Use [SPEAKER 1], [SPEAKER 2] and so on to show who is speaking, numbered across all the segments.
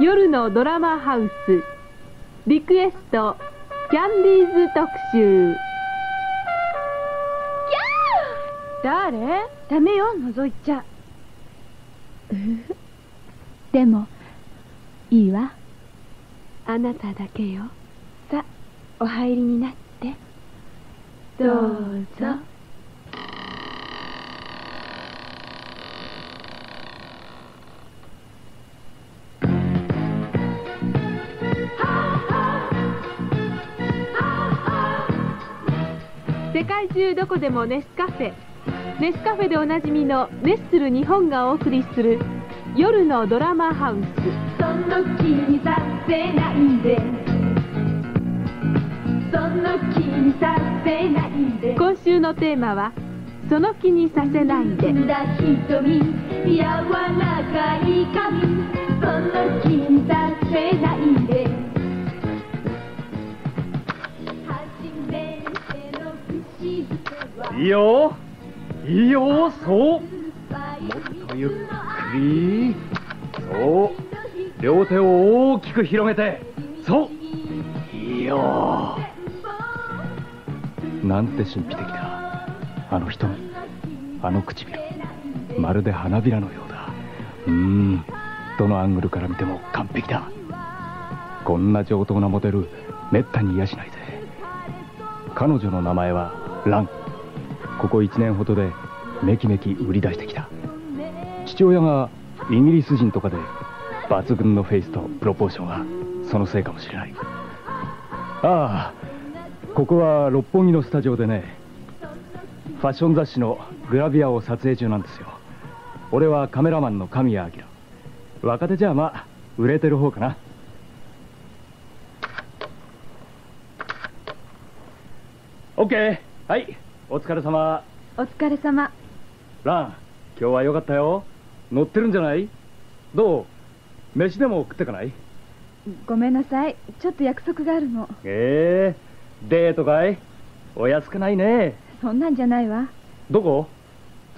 [SPEAKER 1] 夜のドラマハウス。リクエストキャンディーズ特集。
[SPEAKER 2] 誰？ダメよ覗いちゃ。でもいいわ。
[SPEAKER 1] あなただけよ。
[SPEAKER 2] さお入りになって。
[SPEAKER 1] どうぞ世界中どこでもネスカフェ。ネスカフェでおなじみのネッスル日本がお送りする夜のドラマハウス。
[SPEAKER 3] その気にさせないで。その気にさせないで。
[SPEAKER 1] 今週のテーマは「その気にさせないで」
[SPEAKER 3] だ瞳柔らかい髪。その気にさせないでい
[SPEAKER 4] いよ。いいよ。そう。もっとゆっくり。そう。両手を大きく広げて。そう。いいよ。なんて神秘的だ。あの瞳あの唇。まるで花びらのようだ。うーん。どのアングルから見ても完璧だ。こんな上等なモデルめったに癒やしないぜ。彼女の名前はラン。ここ1年ほどでめきめき売り出してきた。父親がイギリス人とかで抜群のフェイスとプロポーションはそのせいかもしれない。ああここは六本木のスタジオでねファッション雑誌のグラビアを撮影中なんですよ。俺はカメラマンの神谷明。若手じゃまあ売れてる方かな。オッケーはい。お疲れ様。
[SPEAKER 2] お疲れ様。
[SPEAKER 4] ラン今日は良かったよ。乗ってるんじゃない？どう？飯でも食ってかない？
[SPEAKER 2] ごめんなさい。ちょっと約束があるの。
[SPEAKER 4] ええデートかい？お安くないね。
[SPEAKER 2] そんなんじゃないわ。
[SPEAKER 4] どこ？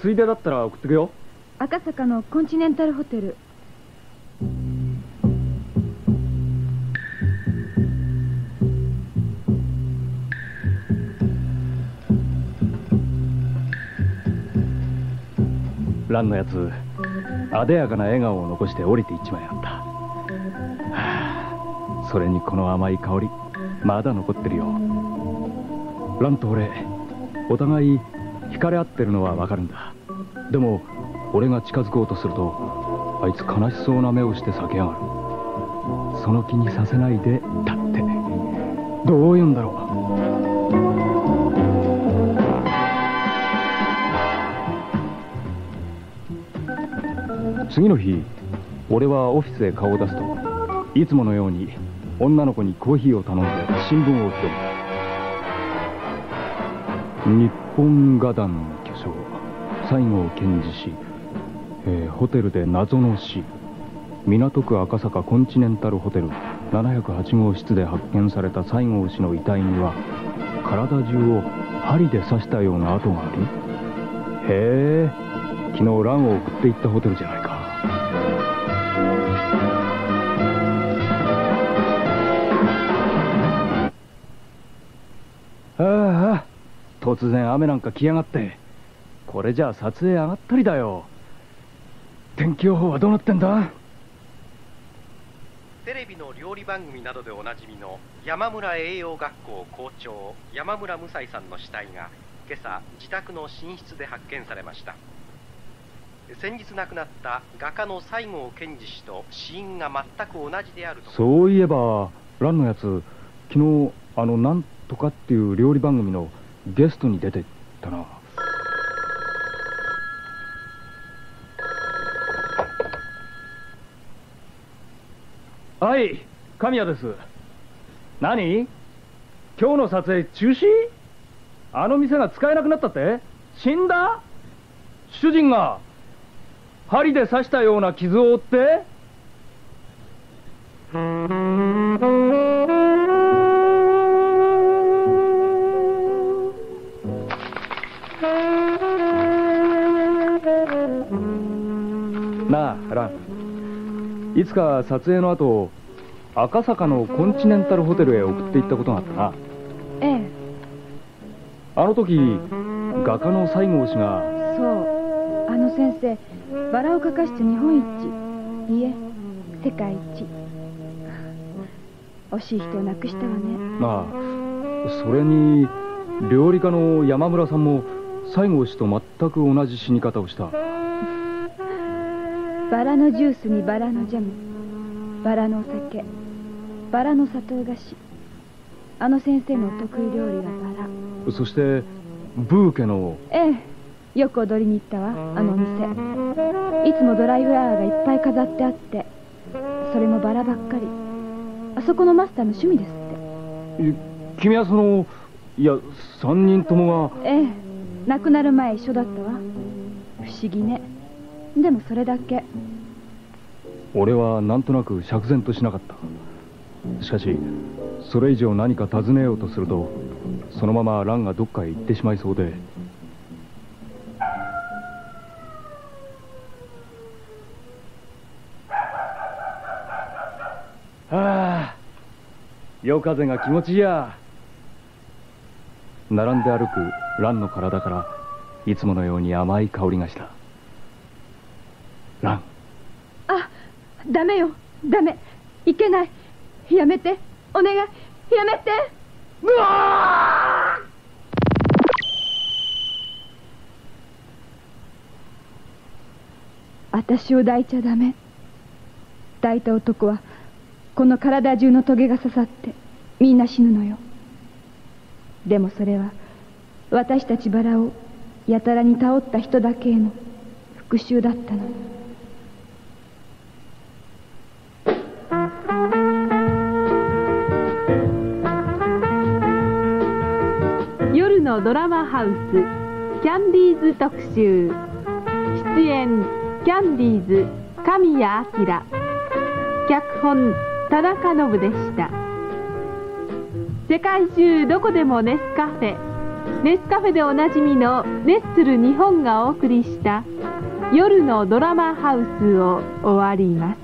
[SPEAKER 4] ついでだったら送ってくよ。
[SPEAKER 2] 赤坂のコンチネンタルホテル
[SPEAKER 4] ランのやつあでやかな笑顔を残して降りていっちまいやがった、はあ、それにこの甘い香りまだ残ってるよ。ランと俺お互い惹かれ合ってるのはわかるんだ。でも俺が近づこうとするとあいつ悲しそうな目をして避けやがる。その気にさせないでだって。どういうんだろう。次の日俺はオフィスへ顔を出すといつものように女の子にコーヒーを頼んで新聞を読む。日本画壇の巨匠西郷賢治氏、えーホテルで謎の死。港区赤坂コンチネンタルホテル708号室で発見された西郷氏の遺体には体中を針で刺したような跡があり。へえ昨日ランを送っていったホテルじゃない。突然雨なんか来やがって。これじゃあ撮影上がったりだよ。天気予報はどうなってんだ？
[SPEAKER 5] テレビの料理番組などでおなじみの山村栄養学校校長山村無才さんの死体が今朝自宅の寝室で発見されました。先日亡くなった画家の西郷賢治氏と死因が全く同じであると。
[SPEAKER 4] そういえばランのやつ昨日あのなんとかっていう料理番組のゲストに出てったな。はい神谷です。何？今日の撮影中止？あの店が使えなくなったって？死んだ？主人が針で刺したような傷を負って？なあラン。いつか撮影の後赤坂のコンチネンタルホテルへ送っていったことがあったな。
[SPEAKER 2] ええ。
[SPEAKER 4] あの時画家の西郷氏が
[SPEAKER 2] そうあの先生バラを描かして日本一。いえ世界一。惜しい人を亡くしたわね。
[SPEAKER 4] まあそれに料理家の山村さんも西郷氏と全く同じ死に方をした
[SPEAKER 2] バラのジュースにバラのジャムバラのお酒バラの砂糖菓子。あの先生のお得意料理はバラ。
[SPEAKER 4] そしてブーケの
[SPEAKER 2] ええよく踊りに行ったわあのお店。いつもドライフラワーがいっぱい飾ってあってそれもバラばっかり。あそこのマスターの趣味ですって。
[SPEAKER 4] え君はそのいや3人ともが
[SPEAKER 2] ええ亡くなる前一緒だったわ。不思議ねでもそれだけ。
[SPEAKER 4] 俺はなんとなく釈然としなかった。しかしそれ以上何か尋ねようとするとそのままランがどっかへ行ってしまいそうで。はあ夜風が気持ちいいや。並んで歩くランの体からいつものように甘い香りがした。ラン
[SPEAKER 2] あダメよ。ダメ。いけない。やめて。お願い。やめて。私を抱いちゃダメ。抱いた男はこの体中のトゲが刺さってみんな死ぬのよ。でもそれは私たちバラをやたらに倒った人だけへの復讐だったの
[SPEAKER 1] のドラマハウスキャンディーズ特集。出演キャンディーズ神谷明。脚本田中信でした。世界中どこでもネスカフェ。ネスカフェでおなじみのネッスル日本がお送りした夜のドラマハウスを終わります。